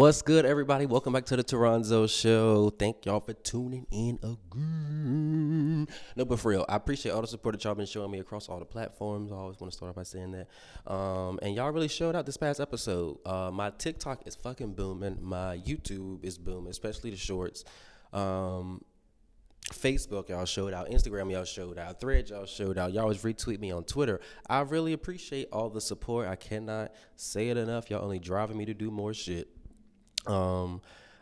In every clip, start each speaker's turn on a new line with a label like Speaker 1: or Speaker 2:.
Speaker 1: What's good, everybody? Welcome back to the Toranzo Show. Thank y'all for tuning in again. No, but for real, I appreciate all the support that y'all been showing me across all the platforms. I always want to start off by saying that. Um, and y'all really showed out this past episode. Uh, my TikTok is fucking booming. My YouTube is booming, especially the shorts. Um, Facebook, y'all showed out. Instagram, y'all showed out. Thread, y'all showed out. Y'all always retweet me on Twitter. I really appreciate all the support. I cannot say it enough. Y'all only driving me to do more shit. Um,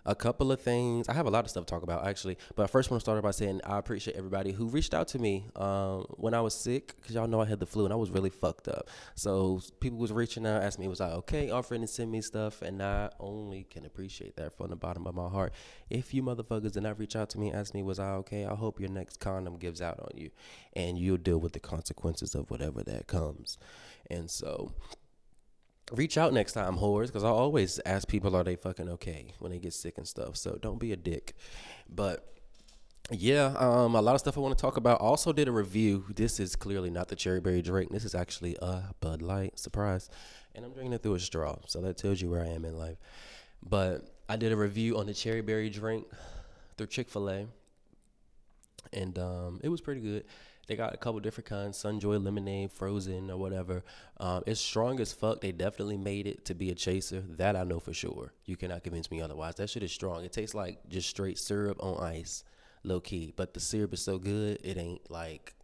Speaker 1: a couple of things. I have a lot of stuff to talk about actually, but I first want to start by saying I appreciate everybody who reached out to me um, when I was sick because y'all know I had the flu and I was really fucked up. So people was reaching out, asking me was I okay, offering to send me stuff, and I only can appreciate that from the bottom of my heart. If you motherfuckers did not reach out to me, ask me was I okay, I hope your next condom gives out on you, and you'll deal with the consequences of whatever that comes. And so reach out next time, whores, because I always ask people are they fucking okay when they get sick and stuff. So don't be a dick. But yeah, um, a lot of stuff I want to talk about. Also did a review. This is clearly not the cherry berry drink. This is actually a Bud Light. Surprise. And I'm drinking it through a straw. So that tells you where I am in life. But I did a review on the cherry berry drink through Chick fil A. And um, it was pretty good. They got a couple different kinds, Sunjoy lemonade, frozen or whatever. Um, it's strong as fuck. They definitely made it to be a chaser. That I know for sure. You cannot convince me otherwise. That shit is strong. It tastes like just straight syrup on ice, low key. But the syrup is so good, it ain't like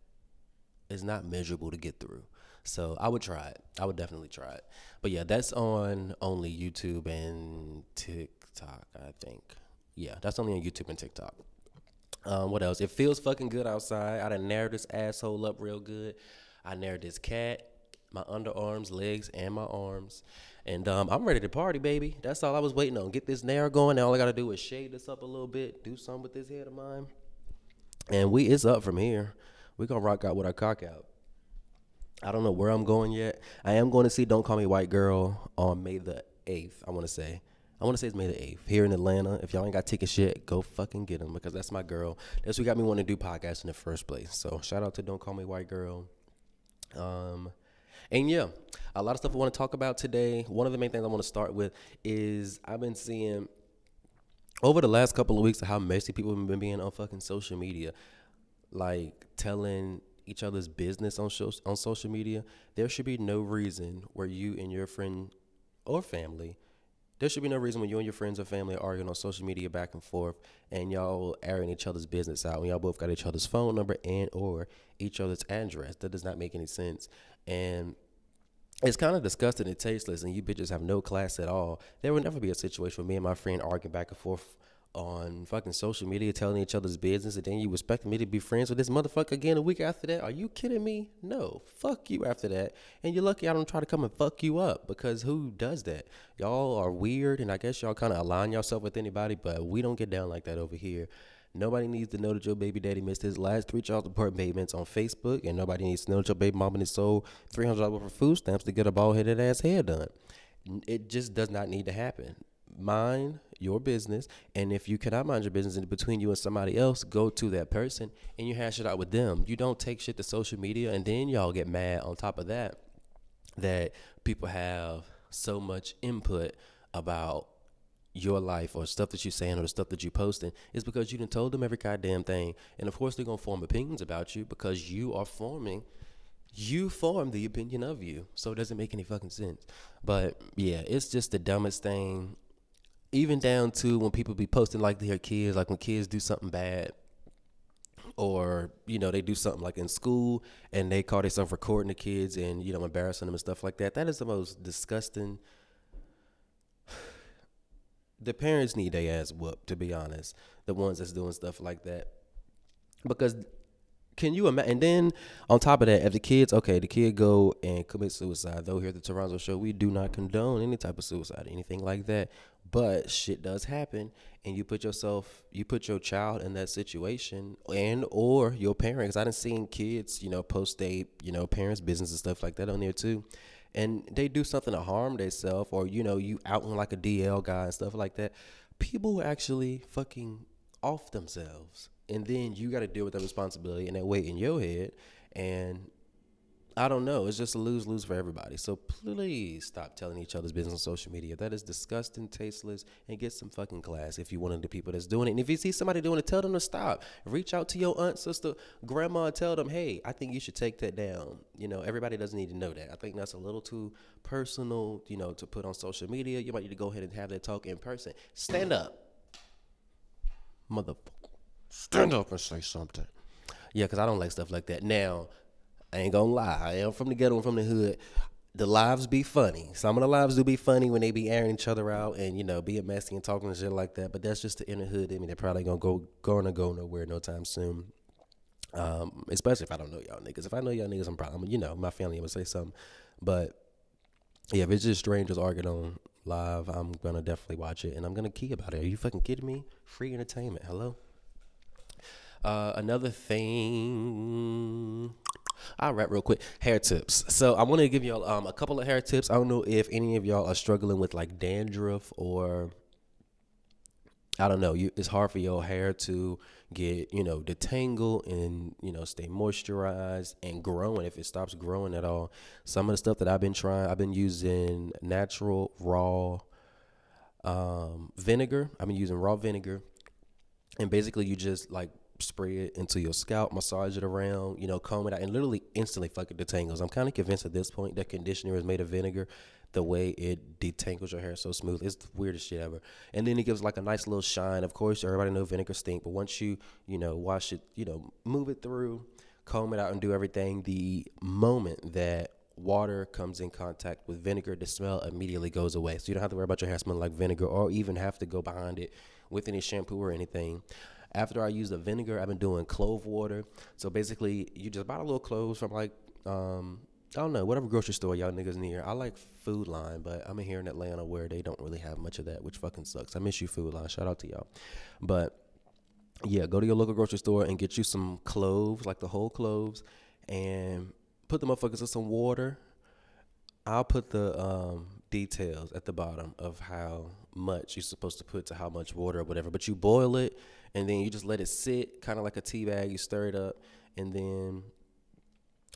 Speaker 1: it's not measurable to get through. So I would try it. I would definitely try it. But yeah, that's on only YouTube and TikTok, I think. Yeah, that's only on YouTube and TikTok. Um, what else? It feels fucking good outside. I done Naired this asshole up real good. I Naired this cat, my underarms, legs, and my arms. And um, I'm ready to party, baby. That's all I was waiting on. Get this Nair going. Now all I gotta do is shade this up a little bit, do something with this head of mine. And we it's up from here. we gonna rock out with our cock out. I don't know where I'm going yet. I am going to see Don't Call Me White Girl on May the 8th, I want to say. I want to say it's May the 8th here in Atlanta. If y'all ain't got ticket shit, go fucking get them because that's my girl. That's what got me wanting to do podcasts in the first place. So shout out to Don't Call Me White Girl. Um, and yeah, a lot of stuff I want to talk about today. One of the main things I want to start with is I've been seeing over the last couple of weeks how messy people have been being on fucking social media, like telling each other's business on show, on social media. There should be no reason where you and your friend or family there should be no reason when you and your friends or family are arguing on social media back and forth and y'all airing each other's business out when y'all both got each other's phone number and or each other's address. That does not make any sense. And it's kind of disgusting and tasteless, and you bitches have no class at all. There will never be a situation where me and my friend arguing back and forth on fucking social media telling each other's business and then you expect me to be friends with this motherfucker again a week after that? Are you kidding me? No. Fuck you after that. And you're lucky I don't try to come and fuck you up because who does that? Y'all are weird and I guess y'all kind of align yourself with anybody, but we don't get down like that over here. Nobody needs to know that your baby daddy missed his last three child support payments on Facebook, and nobody needs to know that your baby mama sold three hundred dollars worth of food stamps to get a bald headed ass hair done. It just does not need to happen mind your business. And if you cannot mind your business in between you and somebody else, go to that person and you hash it out with them. You don't take shit to social media and then y'all get mad on top of that that people have so much input about your life or stuff that you're saying or the stuff that you're posting is because you done told them every goddamn thing. And of course they're gonna form opinions about you because you are forming you form the opinion of you. So it doesn't make any fucking sense. But yeah, it's just the dumbest thing even down to when people be posting like their kids, like when kids do something bad, or you know they do something like in school and they call themselves recording the kids and you know embarrassing them and stuff like that. That is the most disgusting. The parents need their ass whooped, to be honest. The ones that's doing stuff like that, because can you imagine? And then on top of that, if the kids, okay, the kid go and commit suicide. Though here at the Toranzo show, we do not condone any type of suicide, anything like that. But shit does happen, and you put yourself, you put your child in that situation, and or your parents. I done seen kids, you know, post they, you know, parents' business and stuff like that on there too, and they do something to harm themselves, or you know, you out like a DL guy and stuff like that. People actually fucking off themselves, and then you got to deal with that responsibility and that weight in your head, and I don't know. It's just a lose lose for everybody. So please stop telling each other's business on social media. That is disgusting, tasteless, and get some fucking class if you one of the people that's doing it. And if you see somebody doing it, tell them to stop. Reach out to your aunt, sister, grandma, and tell them, hey, I think you should take that down. You know, everybody doesn't need to know that. I think that's a little too personal, you know, to put on social media. You might need to go ahead and have that talk in person. Stand up. Motherfucker. Stand up and say something. Yeah, because I don't like stuff like that. Now, I ain't gonna lie. I am from the ghetto and from the hood. The lives be funny. Some of the lives do be funny when they be airing each other out and you know being messy and talking and shit like that. But that's just the inner hood. I mean, they're probably gonna go gonna go nowhere no time soon. Um, especially if I don't know y'all niggas. If I know y'all niggas, I'm probably you know my family would say something. But yeah, if it's just strangers arguing on live, I'm gonna definitely watch it and I'm gonna key about it. Are you fucking kidding me? Free entertainment. Hello. Uh, another thing I'll wrap real quick. Hair tips. So I want to give y'all um, a couple of hair tips. I don't know if any of y'all are struggling with like dandruff or I don't know. You, it's hard for your hair to get you know detangle and you know stay moisturized and growing. If it stops growing at all, some of the stuff that I've been trying, I've been using natural raw um, vinegar. I've been using raw vinegar, and basically you just like spray it into your scalp, massage it around, you know, comb it out, and literally instantly fucking detangles. I'm kind of convinced at this point that conditioner is made of vinegar. The way it detangles your hair so smooth, it's the weirdest shit ever. And then it gives like a nice little shine. Of course, everybody know vinegar stink, but once you, you know, wash it, you know, move it through, comb it out, and do everything, the moment that water comes in contact with vinegar, the smell immediately goes away. So you don't have to worry about your hair smelling like vinegar or even have to go behind it with any shampoo or anything. After I use the vinegar, I've been doing clove water. So basically, you just buy a little cloves from like, um, I don't know, whatever grocery store y'all niggas near. I like Food Line, but I'm here in Atlanta where they don't really have much of that, which fucking sucks. I miss you, Food Line. Shout out to y'all. But yeah, go to your local grocery store and get you some cloves, like the whole cloves, and put the motherfuckers in some water. I'll put the um, details at the bottom of how much you're supposed to put to how much water or whatever. But you boil it and then you just let it sit, kind of like a tea bag. You stir it up, and then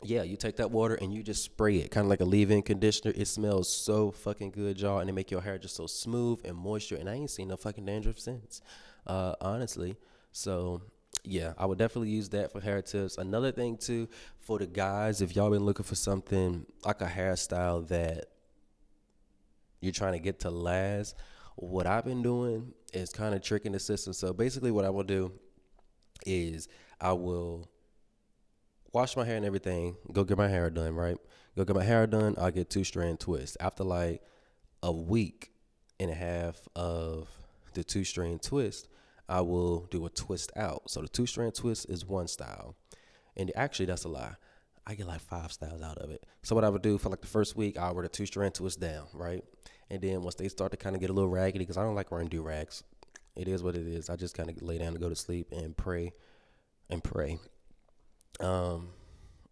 Speaker 1: yeah, you take that water and you just spray it, kind of like a leave-in conditioner. It smells so fucking good, y'all, and it make your hair just so smooth and moisture. And I ain't seen no fucking dandruff since, uh, honestly. So yeah, I would definitely use that for hair tips. Another thing too, for the guys, if y'all been looking for something like a hairstyle that you're trying to get to last, what I've been doing is kind of tricking the system. So basically, what I will do is I will wash my hair and everything, go get my hair done, right? Go get my hair done, I'll get two strand twist. After like a week and a half of the two strand twist, I will do a twist out. So the two strand twist is one style. And actually, that's a lie. I get like five styles out of it. So what I would do for like the first week, I wear the two strand twist down, right? And then once they start to kind of get a little raggedy, because I don't like wearing do rags. It is what it is. I just kind of lay down to go to sleep and pray and pray. Um,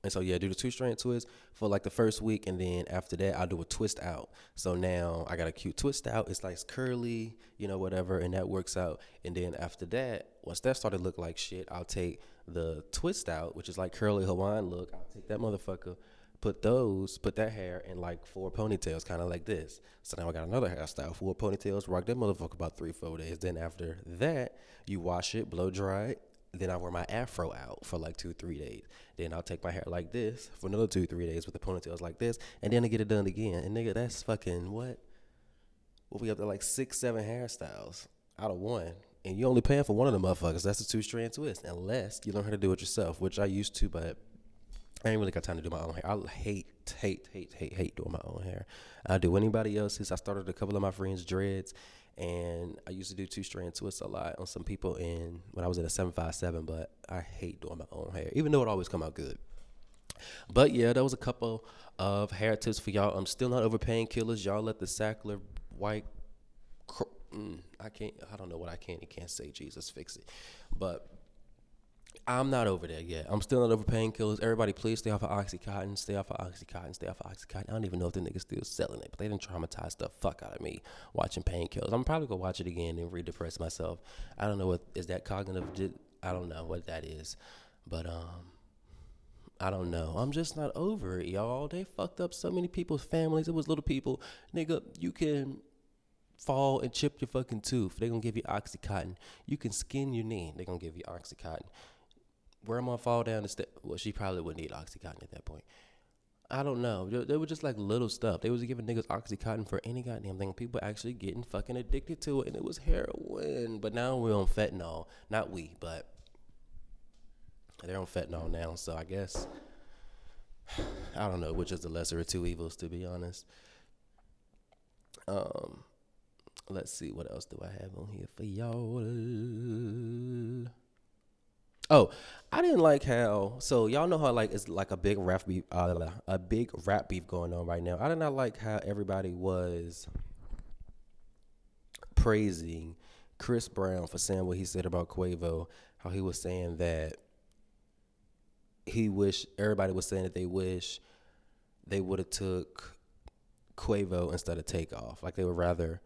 Speaker 1: and so yeah, do the two strand twist for like the first week, and then after that, I'll do a twist out. So now I got a cute twist out. It's like curly, you know, whatever, and that works out. And then after that, once that started to look like shit, I'll take the twist out, which is like curly Hawaiian look. I'll take that motherfucker, put those, put that hair in like four ponytails, kind of like this. So now I got another hairstyle, four ponytails, rock that motherfucker about three, four days. Then after that, you wash it, blow dry it. Then I wear my afro out for like two, three days. Then I'll take my hair like this for another two, three days with the ponytails like this. And then I get it done again. And nigga, that's fucking what? Well, we up to like six, seven hairstyles out of one. And you only paying for one of the motherfuckers. That's a two strand twist. Unless you learn how to do it yourself, which I used to, but I ain't really got time to do my own hair. I hate, hate, hate, hate, hate doing my own hair. I do anybody else's. I started a couple of my friends' dreads, and I used to do two strand twists a lot on some people in when I was at a seven five seven. But I hate doing my own hair, even though it always come out good. But yeah, that was a couple of hair tips for y'all. I'm still not over painkillers. Y'all let the Sackler white. Mm, I can't. I don't know what I can and can't say. Jesus, fix it. But I'm not over there yet. I'm still not over painkillers. Everybody, please stay off of Oxycontin. Stay off of Oxycontin. Stay off of Oxycontin. I don't even know if the niggas still selling it, but they didn't traumatize the fuck out of me watching painkillers. I'm probably gonna watch it again and re-depress myself. I don't know what is that cognitive. I don't know what that is, but um, I don't know. I'm just not over it, y'all. They fucked up so many people's families. It was little people. Nigga, you can fall and chip your fucking tooth. They're gonna give you Oxycontin. You can skin your knee. They're gonna give you Oxycontin. Grandma fall down the step. Well, she probably would need Oxycontin at that point. I don't know. They, they were just like little stuff. They was giving niggas Oxycontin for any goddamn thing. People actually getting fucking addicted to it, and it was heroin. But now we're on fentanyl. Not we, but they're on fentanyl now. So I guess I don't know which is the lesser of two evils, to be honest. Um, let's see what else do I have on here for y'all. Oh, I didn't like how. So y'all know how like it's like a big rap beef, uh, a big rap beef going on right now. I did not like how everybody was praising Chris Brown for saying what he said about Quavo. How he was saying that he wish everybody was saying that they wish they would have took Quavo instead of Takeoff. Like they would rather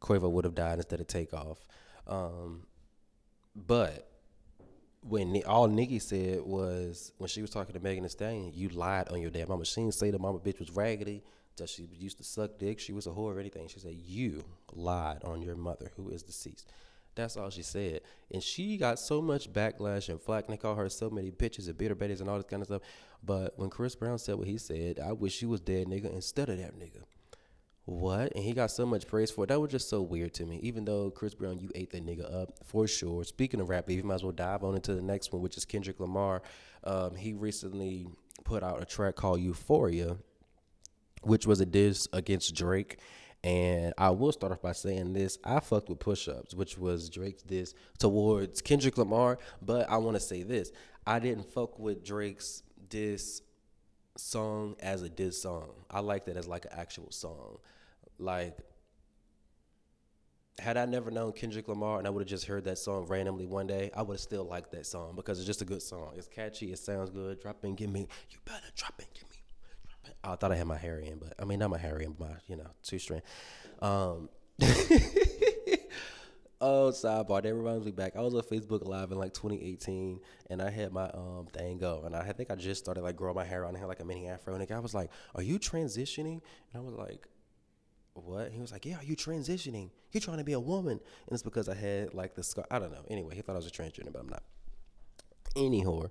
Speaker 1: Quavo would have died instead of Takeoff. Um, but when all Nicki said was when she was talking to Megan Thee Stallion, you lied on your damn mama. She didn't say the mama bitch was raggedy, that she used to suck dick, she was a whore or anything. She said you lied on your mother who is deceased. That's all she said. And she got so much backlash and flack, and they call her so many bitches and bitter betties and all this kind of stuff. But when Chris Brown said what he said, I wish you was dead, nigga, instead of that nigga what? And he got so much praise for it. That was just so weird to me. Even though Chris Brown, you ate that nigga up for sure. Speaking of rap beef, you might as well dive on into the next one, which is Kendrick Lamar. Um, he recently put out a track called Euphoria, which was a diss against Drake. And I will start off by saying this. I fucked with Push Ups, which was Drake's diss towards Kendrick Lamar. But I want to say this I didn't fuck with Drake's diss song as a diss song. I like that as like an actual song. Like, had I never known Kendrick Lamar and I would have just heard that song randomly one day, I would have still liked that song because it's just a good song. It's catchy. It sounds good. Drop in, give me. You better drop in, give me. Drop in. I thought I had my hair in, but I mean not my hair in, but my you know two string. Um, oh, sidebar. That reminds me back. I was on Facebook Live in like 2018, and I had my um thing go, and I think I just started like growing my hair out and had like a mini afro, and the guy was like, "Are you transitioning?" And I was like what? He was like, yeah, are you transitioning? You're trying to be a woman. And it's because I had like the scar. I don't know. Anyway, he thought I was a transgender, but I'm not. Anyhow,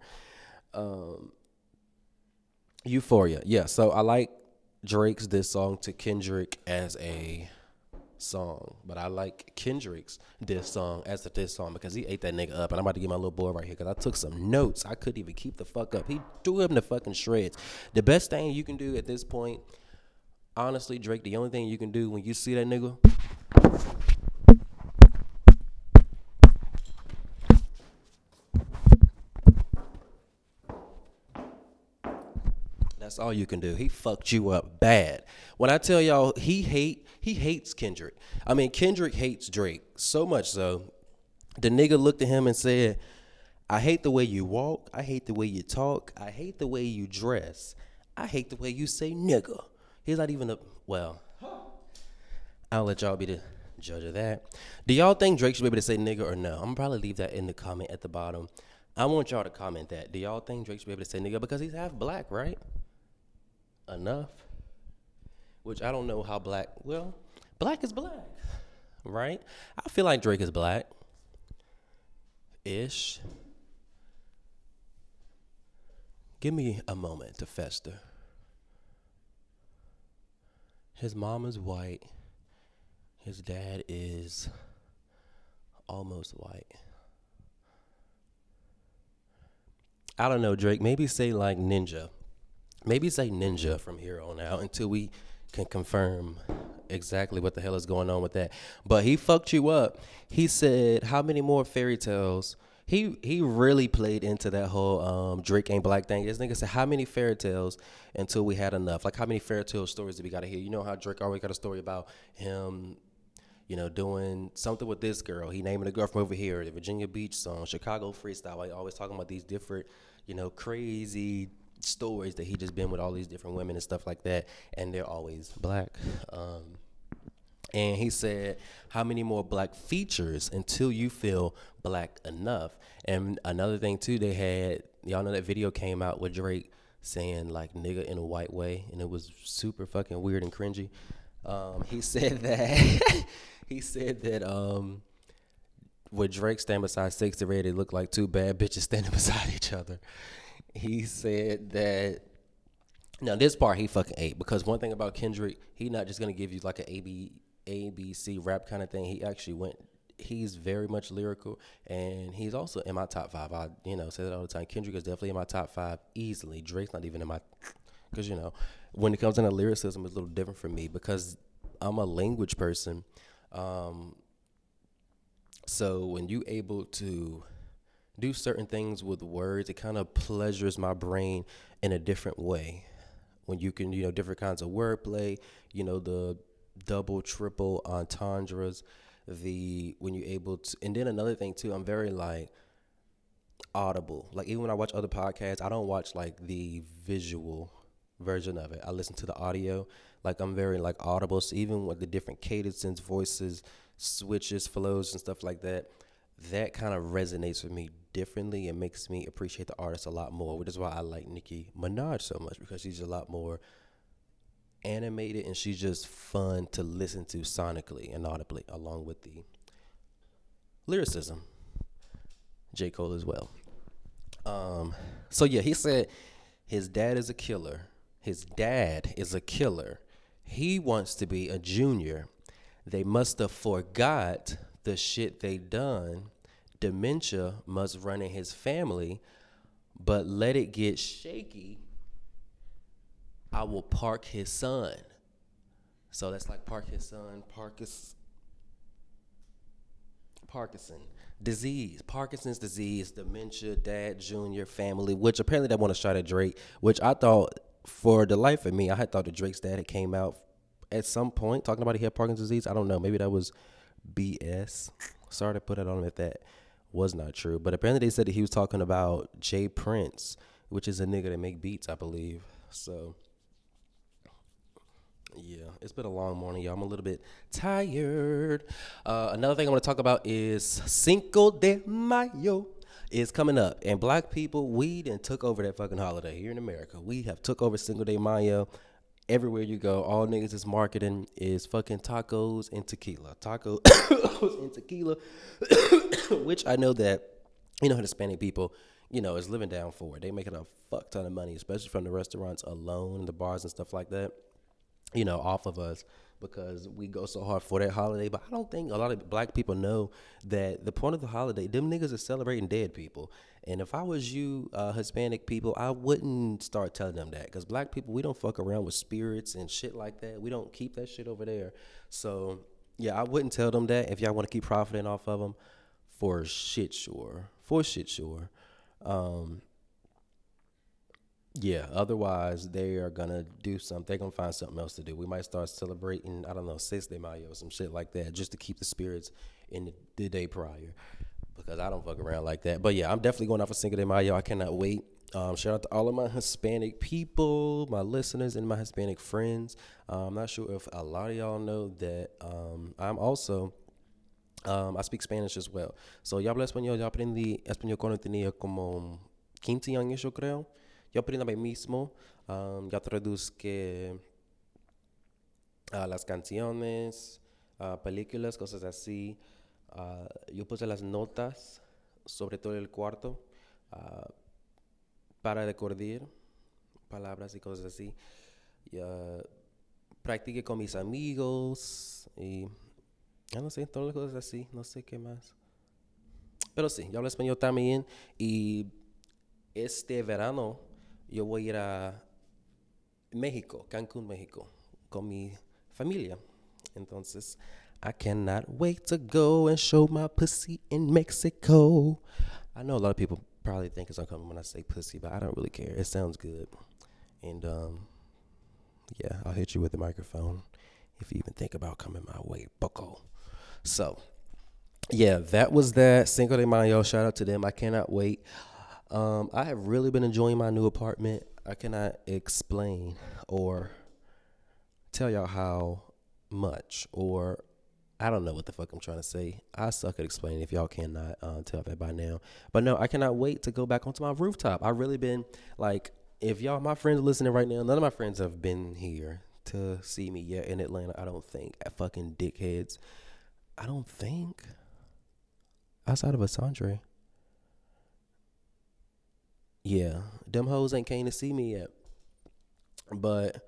Speaker 1: um, Euphoria. Yeah. So I like Drake's this song to Kendrick as a song, but I like Kendrick's this song as a this song because he ate that nigga up. And I'm about to get my little boy right here because I took some notes. I couldn't even keep the fuck up. He threw him the fucking shreds. The best thing you can do at this point honestly, Drake, the only thing you can do when you see that nigga. That's all you can do. He fucked you up bad. When I tell y'all he hate he hates Kendrick. I mean Kendrick hates Drake so much so the nigga looked at him and said, "I hate the way you walk. I hate the way you talk. I hate the way you dress. I hate the way you say nigga." He's not even a well. I'll let y'all be the judge of that. Do y'all think Drake should be able to say nigga or no? I'm probably leave that in the comment at the bottom. I want y'all to comment that. Do y'all think Drake should be able to say nigga because he's half black, right? Enough. Which I don't know how black. Well, black is black, right? I feel like Drake is black. Ish. Give me a moment to fester. His mom is white. His dad is almost white. I don't know, Drake. Maybe say like ninja. Maybe say ninja from here on out until we can confirm exactly what the hell is going on with that. But he fucked you up. He said, How many more fairy tales he he really played into that whole um, Drake ain't black thing. This nigga said, "How many fairy tales until we had enough? Like how many fairy tale stories did we got to hear? You know how Drake always got a story about him." You know, doing something with this girl. He naming a girl from over here, the Virginia Beach song, Chicago freestyle. I always talking about these different, you know, crazy stories that he just been with all these different women and stuff like that, and they're always black. Um, And he said, How many more black features until you feel black enough? And another thing, too, they had, y'all know that video came out with Drake saying, like, nigga in a white way. And it was super fucking weird and cringy. Um, he said that, he said that, um, with Drake standing beside Sexyy Red, it looked like two bad bitches standing beside each other. He said that now this part he fucking ate because one thing about Kendrick, he not just gonna give you like an A B A B C rap kind of thing. He actually went. He's very much lyrical, and he's also in my top five. I you know say that all the time. Kendrick is definitely in my top five easily. Drake's not even in my because you know when it comes to lyricism, it's a little different for me because I'm a language person. Um, so when you able to do certain things with words, it kind of pleasures my brain in a different way. When you can, you know, different kinds of wordplay, you know, the double, triple entendres, the when you're able to, and then another thing too, I'm very like audible. Like even when I watch other podcasts, I don't watch like the visual version of it. I listen to the audio. Like I'm very like audible. So even with the different cadences, voices, switches, flows, and stuff like that, that kind of resonates with me differently and makes me appreciate the artist a lot more, which is why I like Nicki Minaj so much because she's a lot more animated and she's just fun to listen to sonically and audibly, along with the lyricism. J. Cole as well. Um, so yeah, he said his dad is a killer. His dad is a killer. He wants to be a junior they must have forgot the shit they done. Dementia must run in his family, but let it get shaky. I will park his son. So that's like park his son, Parkis, Parkinson disease, Parkinson's disease, dementia, dad, junior, family, which apparently they want to shot at Drake, which I thought for the life of me, I had thought that Drake's dad had came out at some point talking about he had Parkinson's disease. I don't know. Maybe that was BS. Sorry to put it on him if that was not true. But apparently they said that he was talking about J. Prince, which is a nigga that make beats, I believe. So yeah, it's been a long morning, y'all. I'm a little bit tired. Uh, another thing I want to talk about is Cinco de Mayo is coming up, and black people, we didn't took over that fucking holiday here in America. We have took over Cinco de Mayo everywhere you go, all niggas is marketing is fucking tacos and tequila. Tacos and tequila, which I know that, you know, Hispanic people, you know, is living down for. They making a fuck ton of money, especially from the restaurants alone, and the bars and stuff like that, you know, off of us because we go so hard for that holiday. But I don't think a lot of black people know that the point of the holiday, them niggas are celebrating dead people. And if I was you, uh, Hispanic people, I wouldn't start telling them that because black people, we don't fuck around with spirits and shit like that. We don't keep that shit over there. So yeah, I wouldn't tell them that if y'all want to keep profiting off of them, for shit sure, for shit sure. Um, yeah, otherwise they are gonna do something. They're gonna find something else to do. We might start celebrating, I don't know, Seis de Mayo some shit like that, just to keep the spirits in the, the day prior. Because I don't fuck around like that. But yeah, I'm definitely going off a of Cinco de Mayo. I cannot wait. Um, shout out to all of my Hispanic people, my listeners, and my Hispanic friends. Uh, I'm not sure if a lot of y'all know that um, I'm also um, I speak Spanish as well. So yo hablo español. Yo aprendí español cuando tenía como 15 años, yo creo. Yo aprendo a mí mismo, um, yo traduzco las canciones, películas, cosas así. Uh, yo puse las notas sobre todo el cuarto uh, para recordar palabras y cosas así. Practiqué con mis amigos y ya no sé, todas las cosas así, no sé qué más. Pero sí, yo hablo español también y este verano yo voy a ir a México, Cancún, México, con mi familia. Entonces, I cannot wait to go and show my pussy in Mexico. I know a lot of people probably think it's uncomfortable when I say pussy, but I don't really care. It sounds good. And um, yeah, I'll hit you with the microphone if you even think about coming my way, bucko. So, yeah, that was that. Cinco de Mayo. Shout out to them. I cannot wait. Um, I have really been enjoying my new apartment. I cannot explain or tell y'all how much, or I don't know what the fuck I'm trying to say. I suck at explaining if y'all cannot uh, tell that by now. But no, I cannot wait to go back onto my rooftop. I've really been like, if y'all, my friends are listening right now, none of my friends have been here to see me yet in Atlanta. I don't think. At fucking dickheads. I don't think. Outside of Asandre. Yeah, them hoes ain't came to see me yet. But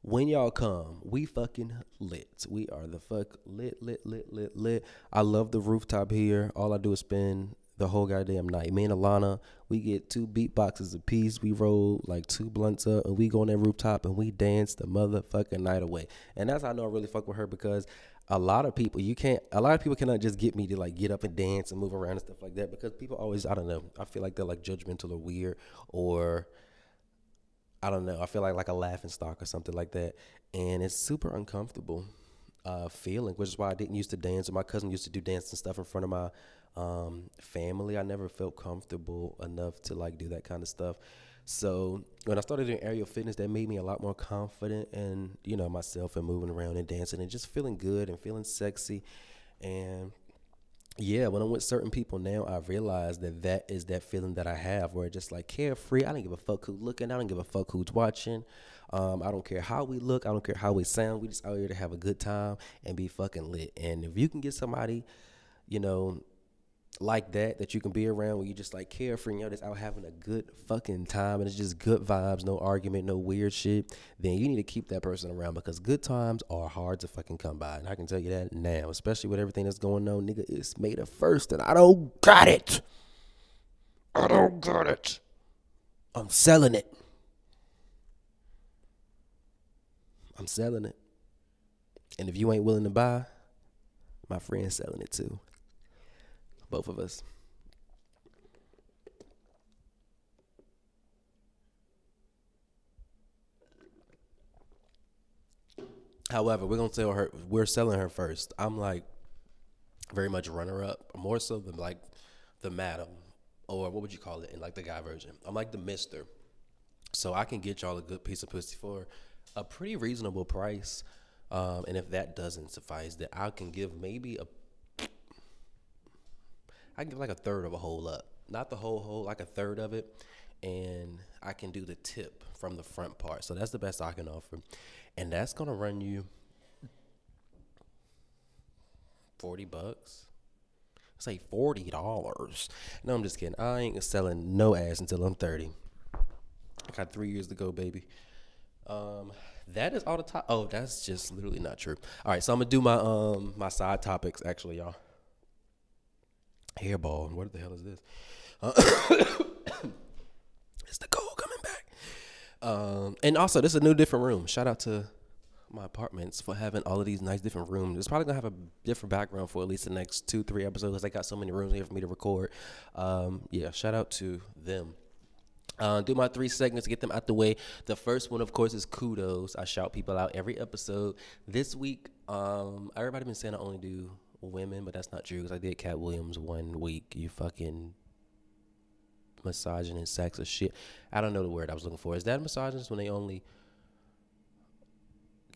Speaker 1: when y'all come, we fucking lit. We are the fuck lit, lit, lit, lit, lit. I love the rooftop here. All I do is spend the whole goddamn night. Me and Alana, we get two beat boxes a piece. We roll like two blunts up and we go on that rooftop and we dance the motherfucking night away. And that's how I know I really fuck with her because a lot of people you can't a lot of people cannot just get me to like get up and dance and move around and stuff like that because people always I don't know I feel like they're like judgmental or weird or I don't know I feel like like a laughing stock or something like that. And it's super uncomfortable uh, feeling which is why I didn't used to dance. My cousin used to do dance and stuff in front of my um, family. I never felt comfortable enough to like do that kind of stuff so when I started doing aerial fitness, that made me a lot more confident in you know myself and moving around and dancing and just feeling good and feeling sexy. And yeah, when I'm with certain people now, I realize that that is that feeling that I have where just like carefree. I don't give a fuck who's looking. I don't give a fuck who's watching. Um, I don't care how we look. I don't care how we sound. We just out here to have a good time and be fucking lit. And if you can get somebody, you know, like that that you can be around where you just like carefree you're just out having a good fucking time and it's just good vibes, no argument, no weird shit, then you need to keep that person around because good times are hard to fucking come by. And I can tell you that now, especially with everything that's going on, nigga, it's made a first and I don't got it. I don't got it. I'm selling it. I'm selling it. And if you ain't willing to buy, my friend's selling it too both of us. However, we're gonna tell her we're selling her first. I'm like very much runner up, more so than like the madam, or what would you call it in like the guy version. I'm like the mister, so I can get y'all a good piece of pussy for a pretty reasonable price. Um, and if that doesn't suffice, that I can give maybe a I can give like a third of a hole up, not the whole hole, like a third of it, and I can do the tip from the front part. So that's the best I can offer, and that's gonna run you forty bucks. Say forty dollars. No, I'm just kidding. I ain't selling no ass until I'm thirty. I got three years to go, baby. Um, that is all the top. Oh, that's just literally not true. All right, so I'm gonna do my um my side topics actually, y'all hairball. What the hell is this? Uh, it's the cold coming back. Um, and also, this is a new different room. Shout out to my apartments for having all of these nice different rooms. It's probably gonna have a different background for at least the next two, three episodes. Because I got so many rooms here for me to record. Um, yeah, shout out to them. Uh, do my three segments to get them out the way. The first one, of course, is kudos. I shout people out every episode. This week, um, everybody been saying I only do women, but that's not true because I did Katt Williams one week. You fucking misogynist, sexist shit. I don't know the word I was looking for. Is that misogynist when they only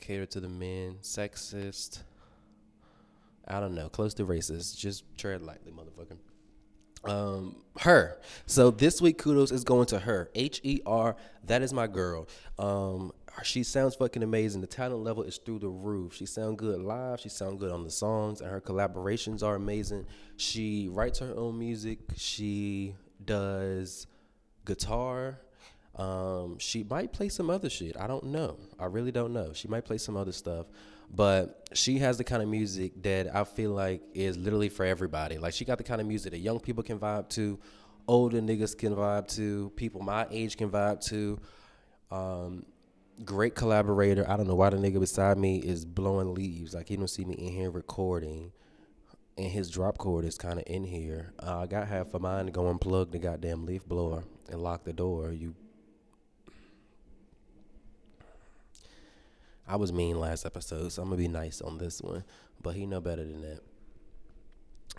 Speaker 1: cater to the men? Sexist? I don't know. Close to racist. Just tread lightly, motherfucker. Um, her. So this week, kudos is going to her. H E R. That is my girl. Um, she sounds fucking amazing. The talent level is through the roof. She sound good live. She sound good on the songs, and her collaborations are amazing. She writes her own music. She does guitar. Um, she might play some other shit. I don't know. I really don't know. She might play some other stuff, but she has the kind of music that I feel like is literally for everybody. Like she got the kind of music that young people can vibe to, older niggas can vibe to, people my age can vibe to. Um, great collaborator. I don't know why the nigga beside me is blowing leaves. Like he don't see me in here recording, and his drop cord is kind of in here. Uh, I got half of mine to go unplug the goddamn leaf blower and lock the door. You. I was mean last episode, so I'm gonna be nice on this one. But he know better than that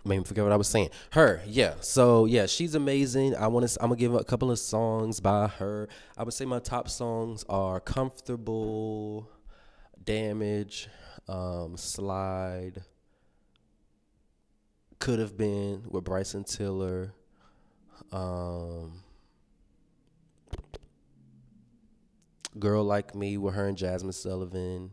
Speaker 1: made me forget what I was saying. Her, yeah. So yeah, she's amazing. I want to. I'm gonna give a couple of songs by her. I would say my top songs are "Comfortable," "Damage," um, Slide, could have been with Bryson Tiller. Um, Girl Like Me with her and Jazmine Sullivan.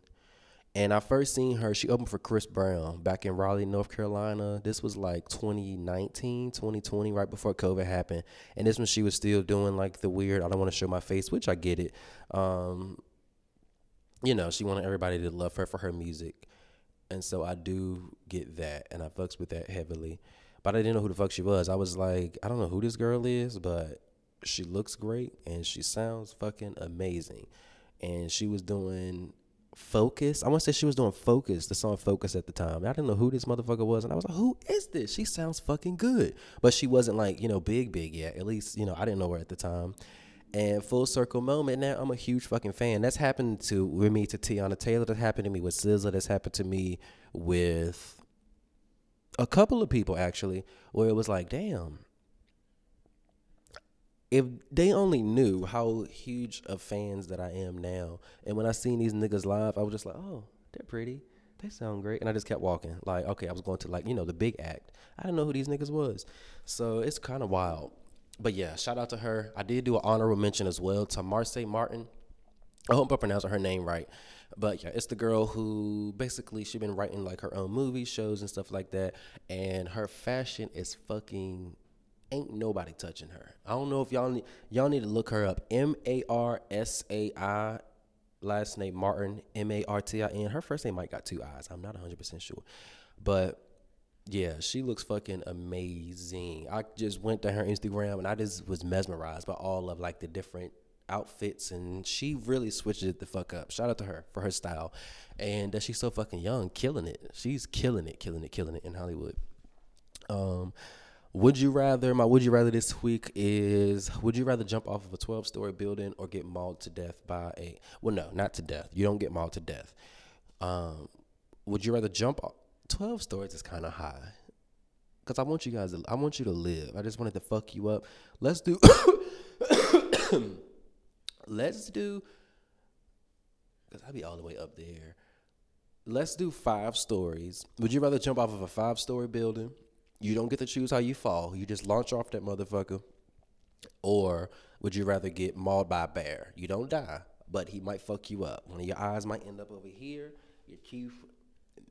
Speaker 1: And I first seen her, she opened for Chris Brown back in Raleigh, North Carolina. This was like 2019, 2020, right before COVID happened. And this when she was still doing like the weird, I don't want to show my face, which I get it. Um, you know, she wanted everybody to love her for her music. And so I do get that. And I fucks with that heavily. But I didn't know who the fuck she was. I was like, I don't know who this girl is, but she looks great and she sounds fucking amazing. And she was doing Focus. I want to say she was doing Focus, the song Focus at the time. I didn't know who this motherfucker was. And I was like, who is this? She sounds fucking good. But she wasn't like, you know, big, big yet. At least, you know, I didn't know her at the time. And full circle moment. Now I'm a huge fucking fan. That's happened to with me to Teyana Taylor. That happened to me with SZA. That's happened to me with a couple of people actually, where it was like, damn, if they only knew how huge of fans that I am now, and when I seen these niggas live, I was just like, oh, they're pretty, they sound great, and I just kept walking. Like, okay, I was going to like you know the big act. I didn't know who these niggas was, so it's kind of wild. But yeah, shout out to her. I did do an honorable mention as well to Marsai Martin. I hope I'm pronouncing her name right. But yeah, it's the girl who basically she been writing like her own movie shows and stuff like that, and her fashion is fucking ain't nobody touching her. I don't know if y'all need y'all need to look her up. M A R S A I last name Martin, M A R T I N. Her first name might got two eyes. I'm not 100% sure. But yeah, she looks fucking amazing. I just went to her Instagram and I just was mesmerized by all of like the different outfits and she really switched it the fuck up. Shout out to her for her style. And that she's so fucking young, killing it. She's killing it, killing it, killing it in Hollywood. Um would you rather? My would you rather this week is would you rather jump off of a 12 story building or get mauled to death by a well no not to death you don't get mauled to death. Um, would you rather jump 12 stories is kind of high because I want you guys to I want you to live. I just wanted to fuck you up. Let's do let's do because I'd be all the way up there. Let's do five stories. Would you rather jump off of a five story building? You don't get to choose how you fall. You just launch off that motherfucker. Or would you rather get mauled by a bear? You don't die, but he might fuck you up. One of your eyes might end up over here. Your teeth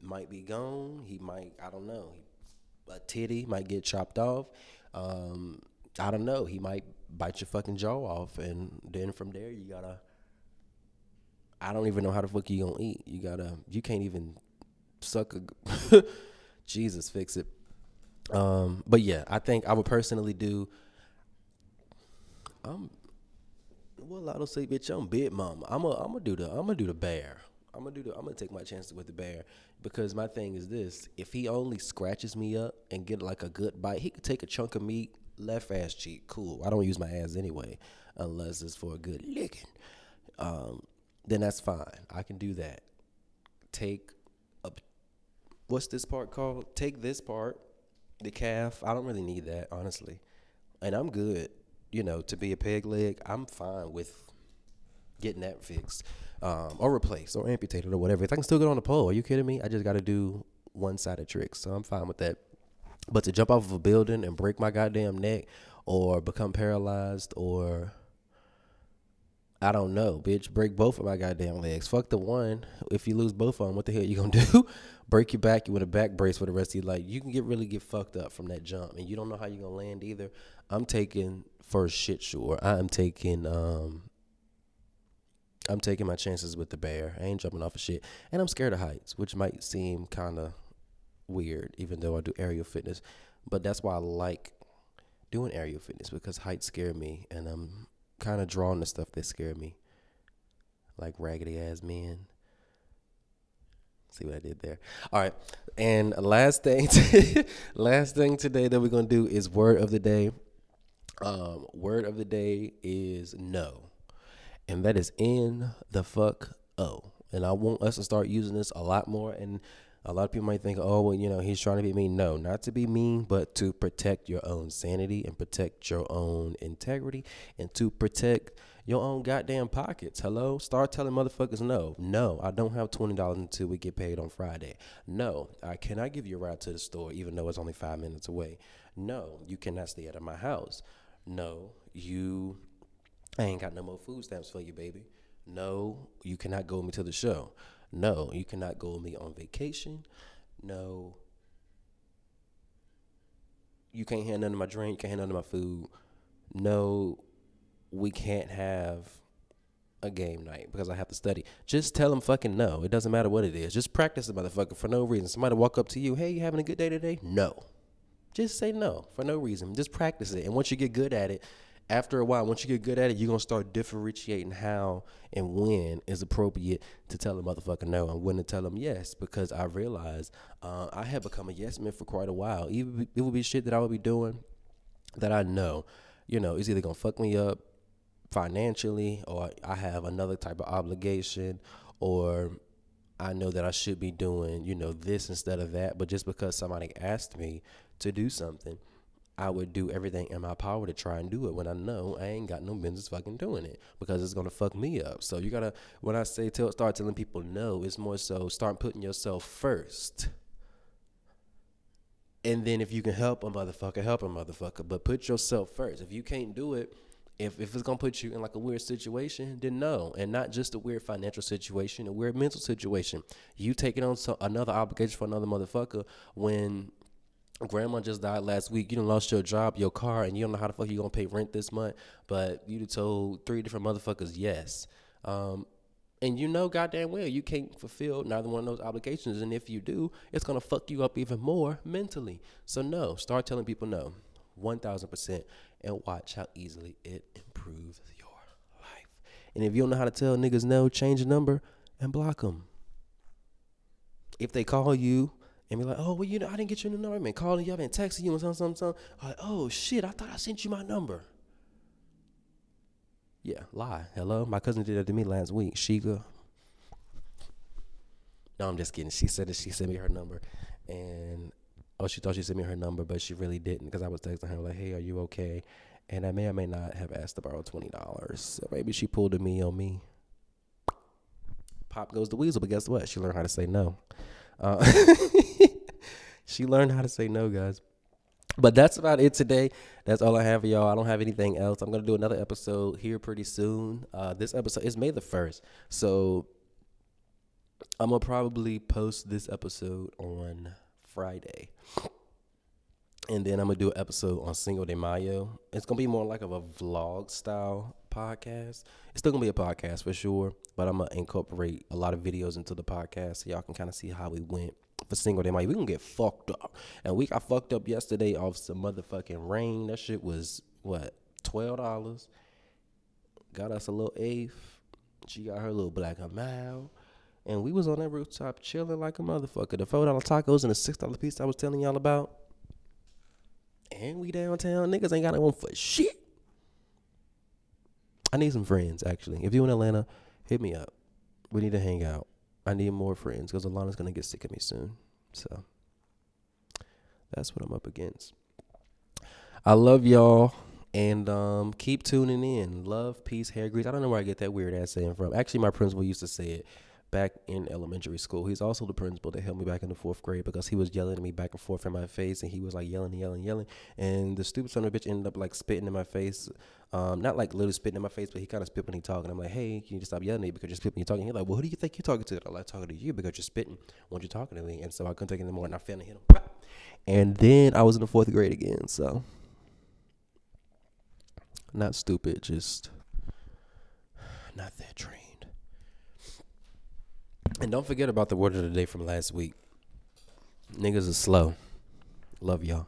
Speaker 1: might be gone. He might, I don't know. A titty might get chopped off. Um, I don't know. He might bite your fucking jaw off, and then from there you gotta. I don't even know how the fuck you gonna eat. You gotta. You can't even suck a. Jesus, fix it. Um, but yeah, I think I would personally do. I'm well, I don't say, bitch, I'm big mama. I'm a, I'm gonna do the, I'm gonna do the bear. I'm gonna do the, I'm gonna take my chances with the bear because my thing is this: if he only scratches me up and get like a good bite, he could take a chunk of meat, left ass cheek, cool. I don't use my ass anyway, unless it's for a good licking. Um, then that's fine. I can do that. Take a, what's this part called? Take this part the calf, I don't really need that, honestly. And I'm good, you know, to be a peg leg, I'm fine with getting that fixed. Um, or replaced or amputated or whatever. If I can still get on the pole, are you kidding me? I just got to do one sided tricks. So I'm fine with that. But to jump off of a building and break my goddamn neck or become paralyzed or I don't know, bitch, break both of my goddamn legs. Fuck the one. If you lose both of them, what the hell you gonna do? break your back You with a back brace for the rest of your life. You can get really get fucked up from that jump, and you don't know how you're gonna land either. I'm taking for shit sure. I am taking um. I'm taking my chances with the bear. I ain't jumping off of shit, and I'm scared of heights, which might seem kind of weird, even though I do aerial fitness. But that's why I like doing aerial fitness because heights scare me, and I'm kind of drawn to stuff that scared me, like raggedy ass men. See what I did there? All right, and last thing, last thing today that we're gonna do is word of the day. Um, word of the day is no, and that is in the fuck oh. And I want us to start using this a lot more. And A lot of people might think, oh, well, you know, he's trying to be mean. No, not to be mean, but to protect your own sanity and protect your own integrity and to protect your own goddamn pockets. Hello? Start telling motherfuckers no. No, I don't have $20 until we get paid on Friday. No, I cannot give you a ride to the store even though it's only five minutes away. No, you cannot stay out of my house. No, you I ain't got no more food stamps for you, baby. No, you cannot go with me to the show. No, you cannot go with me on vacation. No, you can't hand none of my drink. You can't hand none of my food. No, we can't have a game night because I have to study. Just tell them fucking no. It doesn't matter what it is. Just practice the motherfucker for no reason. Somebody walk up to you, hey, you having a good day today? No. Just say no for no reason. Just practice it. And once you get good at it, after a while, once you get good at it, you're gonna start differentiating how and when is appropriate to tell a motherfucker no and when to tell them yes. Because I realized uh, I had become a yes man for quite a while. Even it would be shit that I would be doing that I know, you know, is either gonna fuck me up financially or I have another type of obligation or I know that I should be doing, you know, this instead of that. But just because somebody asked me to do something, I would do everything in my power to try and do it when I know I ain't got no business fucking doing it because it's gonna fuck me up. So you gotta, when I say tell, start telling people no, it's more so start putting yourself first. And then if you can help a motherfucker, help a motherfucker. But put yourself first. If you can't do it, if, if it's gonna put you in like a weird situation, then no, and not just a weird financial situation, a weird mental situation. You taking on so, another obligation for another motherfucker when grandma just died last week. You done lost your job, your car, and you don't know how the fuck you gonna pay rent this month. But you told three different motherfuckers yes. Um, and you know goddamn well you can't fulfill neither one of those obligations. And if you do, it's gonna fuck you up even more mentally. So no, start telling people no. One thousand percent and watch how easily it improves your life. And if you don't know how to tell niggas no, change the number and block them. If they call you and be like, oh, well, you know, I didn't get your new number. I've been calling you, I've been texting you and something, something, something. Like, oh, shit, I thought I sent you my number. Yeah, lie. Hello? My cousin did that to me last week. Shiga. No, I'm just kidding. She said that she sent me her number. And oh, she thought she sent me her number, but she really didn't because I was texting her like, "Hey, are you okay?" And I may or may not have asked to borrow twenty dollars. So maybe she pulled a me on me. Pop goes the weasel, but guess what? She learned how to say no. Uh, she learned how to say no, guys. But that's about it today. That's all I have for y'all. I don't have anything else. I'm gonna do another episode here pretty soon. Uh, this episode is May the first, so I'm gonna probably post this episode on Friday. And then I'm gonna do an episode on Cinco de Mayo. It's gonna be more like of a vlog style podcast. It's still gonna be a podcast for sure, but I'm gonna incorporate a lot of videos into the podcast so y'all can kind of see how we went for Cinco de Mayo. We gonna get fucked up, and we got fucked up yesterday off some motherfucking rain. That shit was what twelve dollars. Got us a little eighth. She got her little black mild and we was on that rooftop chilling like a motherfucker. The four dollar tacos and the six dollar piece I was telling y'all about. And we downtown niggas ain't got no one for shit. I need some friends actually. If you in Atlanta, hit me up. We need to hang out. I need more friends because Alana's gonna get sick of me soon. So that's what I'm up against. I love y'all. And um, keep tuning in. Love, peace, hair grease. I don't know where I get that weird ass saying from. Actually, my principal used to say it back in elementary school. He's also the principal that helped me back in the fourth grade because he was yelling at me back and forth in my face, and he was like yelling, yelling, yelling, and the stupid son of a bitch ended up like spitting in my face. Um, not like literally spitting in my face, but he kind of spit when he talking. I'm like, hey, can you just stop yelling at me because you're spitting you're talking? He's like, well, who do you think you're talking to? I'm like, talking to you because you're spitting when you're talking to me. And so I couldn't take it anymore, and I fell hit him. And then I was in the fourth grade again, so not stupid, just not that trained. And don't forget about the word of the day from last week. Niggas are slow. Love y'all.